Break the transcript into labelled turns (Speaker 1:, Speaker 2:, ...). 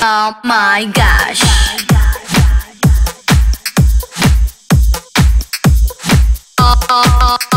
Speaker 1: Oh my gosh. Oh, oh, oh.